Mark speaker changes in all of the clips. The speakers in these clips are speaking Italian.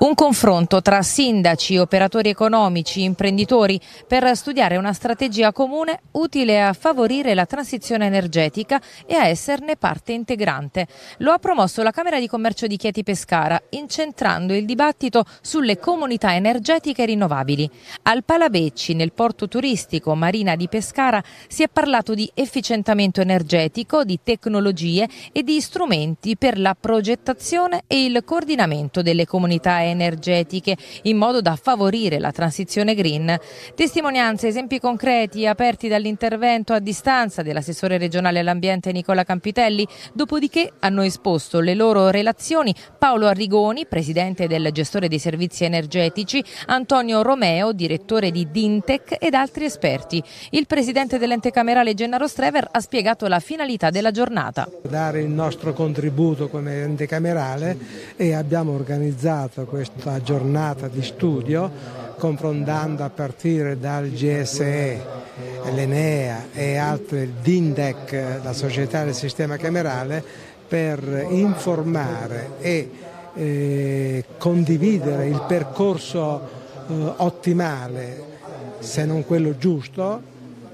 Speaker 1: Un confronto tra sindaci, operatori economici, imprenditori per studiare una strategia comune utile a favorire la transizione energetica e a esserne parte integrante. Lo ha promosso la Camera di Commercio di Chieti Pescara, incentrando il dibattito sulle comunità energetiche rinnovabili. Al Palabecci, nel porto turistico Marina di Pescara, si è parlato di efficientamento energetico, di tecnologie e di strumenti per la progettazione e il coordinamento delle comunità energetiche energetiche in modo da favorire la transizione green. Testimonianze, esempi concreti aperti dall'intervento a distanza dell'assessore regionale all'ambiente Nicola Campitelli, dopodiché hanno esposto le loro relazioni Paolo Arrigoni, presidente del gestore dei servizi energetici, Antonio Romeo, direttore di Dintec ed altri esperti. Il presidente dell'ente camerale Gennaro Strever ha spiegato la finalità della giornata.
Speaker 2: Dare il nostro contributo come ente camerale e abbiamo organizzato questa giornata di studio confrontando a partire dal GSE, l'Enea e altre DINDEC, la società del sistema camerale, per informare e eh, condividere il percorso eh, ottimale, se non quello giusto,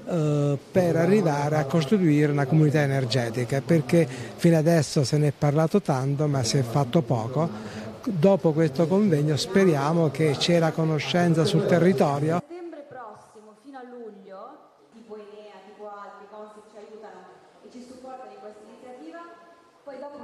Speaker 2: eh, per arrivare a costituire una comunità energetica, perché fino adesso se ne è parlato tanto ma si è fatto poco dopo questo convegno speriamo che c'è la conoscenza sul territorio.
Speaker 3: settembre prossimo fino a luglio, tipo Enea, tipo altri ci aiutano e ci supportano in questa iniziativa, poi dopo